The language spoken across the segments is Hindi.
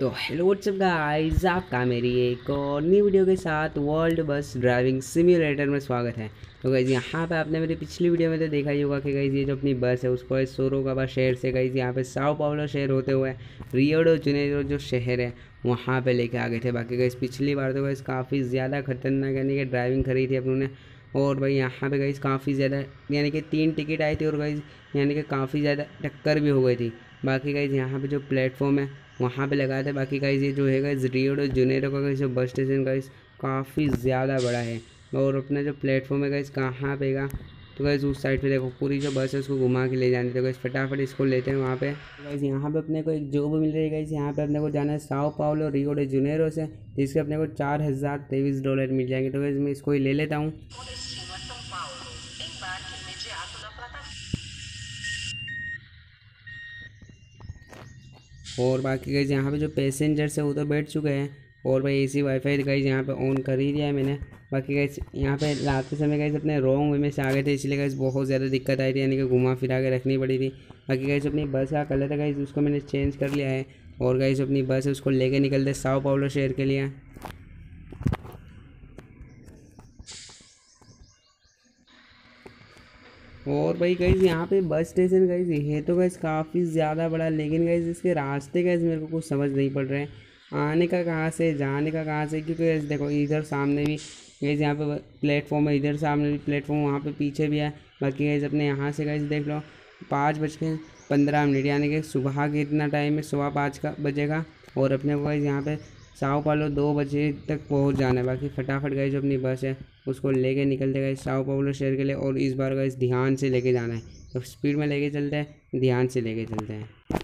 तो हेलो व्हाट्सअप गाइस आपका मेरी एक और नई वीडियो के साथ वर्ल्ड बस ड्राइविंग सिम्युलेटर में स्वागत है। तो गाइज़ यहाँ पे आपने मेरी पिछली वीडियो में तो देखा ही होगा कि गाइज़ ये जो अपनी बस है, उसको सोरोगाबा शहर से गाइज़ यहाँ पे साओ पावलो शहर होते हुए रियोडो जुनेरो जो शहर है, वहाँ पे लेके आ गए थे। बाकी गाइज़ पिछली बार तो गाइज़ काफ़ी ज़्यादा खतरनाक यानी कि ड्राइविंग करी थी अपने और भाई, यहाँ पे गाइज़ काफ़ी ज़्यादा यानी कि तीन टिकट आई थी और गाइज़ यानी कि काफ़ी ज़्यादा टक्कर भी हो गई थी। बाकी गाइज़ यहाँ पे जो प्लेटफॉर्म है, वहाँ पे लगाए थे। बाकी गाइज़ ये जो है गाइज़ रियोडो जुनेरो का जो बस स्टेशन गाइज़ काफ़ी ज़्यादा बड़ा है। और अपना जो प्लेटफॉर्म है गाइज़ कहाँ पे गा तो गाइज़ उस साइड पे देखो, पूरी जो बस है, उसको घुमा के ले जाने। तो गाइज़ फटाफट इसको लेते हैं वहाँ पे। गाइज़ यहाँ पे अपने को एक जॉब मिल रही है गाइज़ यहाँ पे अपने को जाना है Sao Paulo Rio de Janeiro से। जिसके अपने को चार हज़ार तेईस डॉलर मिल जाएँगे। तो गाइज़ मैं इसको ही ले लेता हूँ। और बाकी गई यहाँ पे जो पैसेंजर्स है, वो तो बैठ चुके हैं। और भाई एसी वाईफाई गाइज़ यहाँ पे ऑन कर ही दिया है मैंने। बाकी गई यहाँ पे रात के समय गई अपने रॉन्ग वे में से आ गए थे, इसलिए गई बहुत ज़्यादा दिक्कत आई थी, यानी कि घुमा फिरा के रखनी पड़ी थी। बाकी गई अपनी बस का कलर था गई उसको मैंने चेंज कर लिया है। और गई अपनी बस है, उसको लेके निकलते साओ पावलो शहर के लिए। और भाई गाइज़ यहाँ पे बस स्टेशन गाइज़ ये तो गाइज़ काफ़ी ज़्यादा बड़ा लेकिन गाइज़ इसके रास्ते गाइज़ मेरे को कुछ समझ नहीं पड़ रहे हैं। आने का कहाँ से, जाने का कहाँ से? क्योंकि गाइज़ देखो, इधर सामने भी गाइज़ यहाँ पे प्लेटफॉर्म है, इधर सामने भी प्लेटफॉर्म वहाँ पे पीछे भी है। बाकी गाइज़ अपने यहाँ से गाइज़ देख लो, पाँच बज के पंद्रह मिनट, यानी कि सुबह के इतना टाइम है, सुबह पाँच का बजेगा। और अपने को यहाँ पे साओ पालो दो बजे तक पहुँच जाना है। बाकी फटाफट गए जो अपनी बस है। उसको लेके निकलते गए साओ पावलो शहर के लिए और इस बार का इस ध्यान से लेके जाना है। तो स्पीड में लेके चलते हैं, ध्यान से लेके चलते हैं।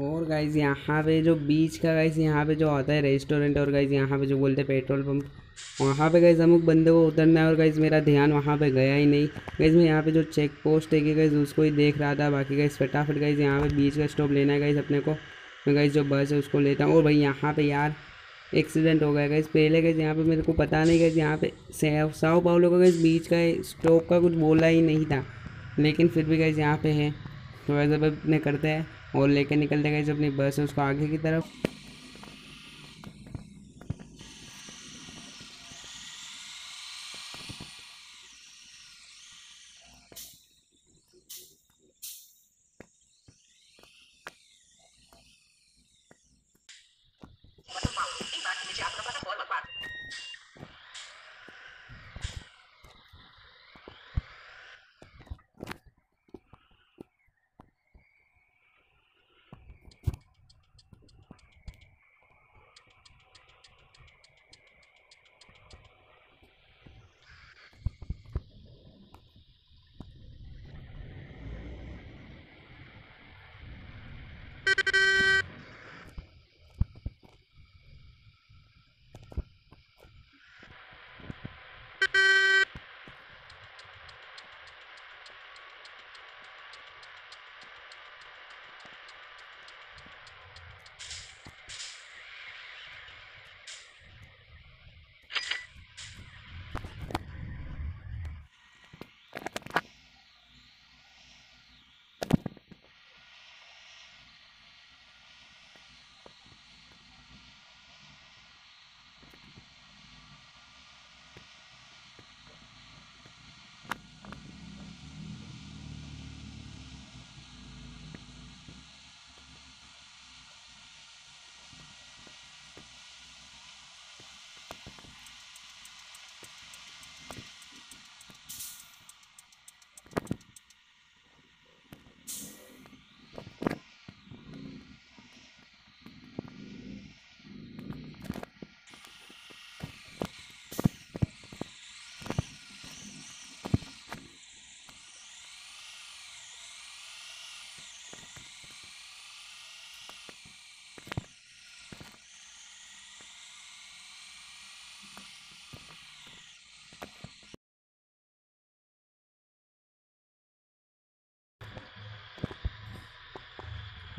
और गाइज़ यहाँ पे जो बीच का गाइज़ यहाँ पे जो आता है रेस्टोरेंट और गाइज़ यहाँ पे जो बोलते हैं पेट्रोल पंप वहाँ पे गाइज़ अमुक बंदे को उतरना है और गाइज़ मेरा ध्यान वहाँ पे गया ही नहीं। गाइज़ मैं यहाँ पे जो चेक पोस्ट है कि गाइज़ उसको ही देख रहा था, बाकी गाइज़ फटाफट गाइज़ यहाँ पे बीच का स्टॉप लेना है गाइज़ अपने को। मैं गाइज़ जो बस है, उसको लेता हूँ। और भाई, यहाँ पे यार एक्सीडेंट हो गया गाइज़ पहले गाइज़ यहाँ पे मेरे को पता नहीं गाइज़ यहाँ पे साओ पाउलो का गाइज़ बीच का स्टॉप का कुछ बोला ही नहीं था। लेकिन फिर भी गाइज़ यहाँ पे है। तो वैसे अपने करते हैं। और लेकर निकलते गए अपनी बस उसको आगे की तरफ़।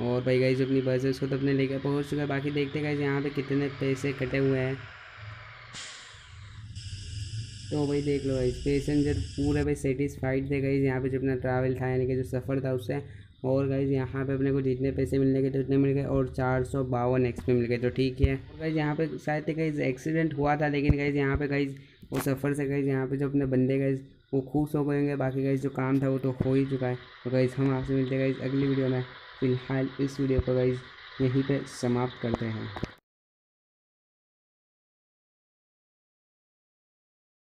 और भाई गाइज़ अपनी बस है उसको तो अपने लेकर पहुँच चुका है। बाकी देखते गाइज़ यहाँ पे कितने पैसे कटे हुए हैं। तो भाई देख लो भाई पैसेंजर पूरे भाई सेटिस्फाइड थे गाइज़ यहाँ पे जो अपना ट्रैवल था, यानी कि जो सफ़र था उससे। और गाइज़ यहाँ पे अपने को जितने पैसे मिलने के थे, उतने मिल गए और चार सौ बावन एक्स मिल गए तो ठीक है गाइज़ यहाँ पे शायद गाइज़ एक्सीडेंट हुआ था, लेकिन गाइज़ यहाँ पे गाइज़ वो सफ़र से गाइज़ यहाँ पे जो अपने बंदे गाइज़ वो खुश हो गएँगे बाकी गाइज़ जो काम था, वो तो हो ही चुका है। तो गाइज़ हम आपसे मिलते गाइज़ अगली वीडियो में। फ़िलहाल इस वीडियो को गाइज़ यहीं पे समाप्त करते हैं।